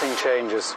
nothing changes.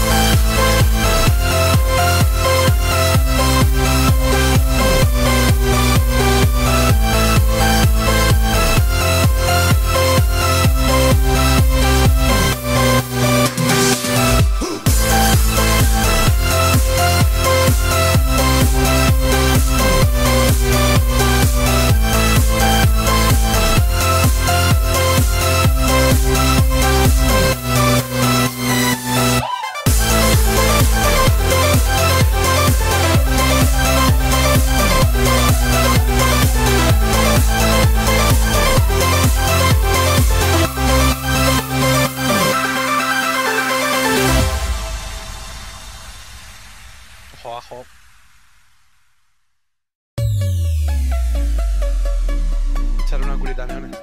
Thank Ojo abajo. Echarle una curita a neones,